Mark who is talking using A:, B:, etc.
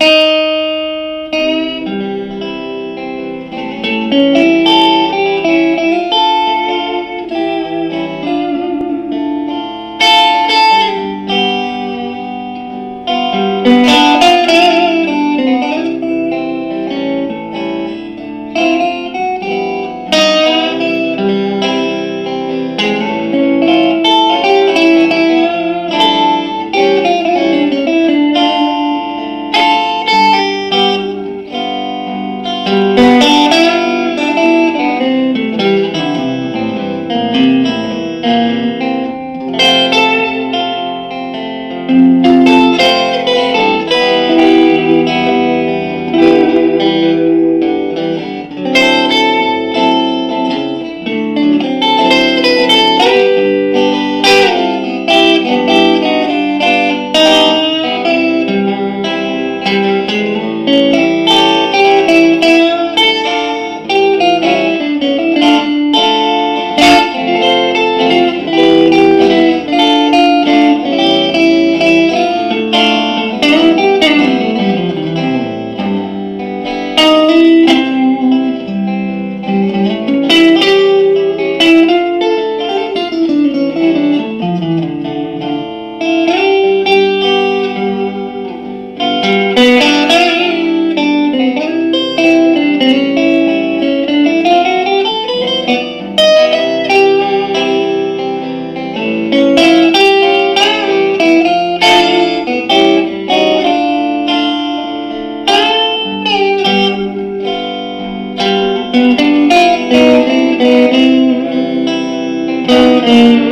A: Hey! Thank you.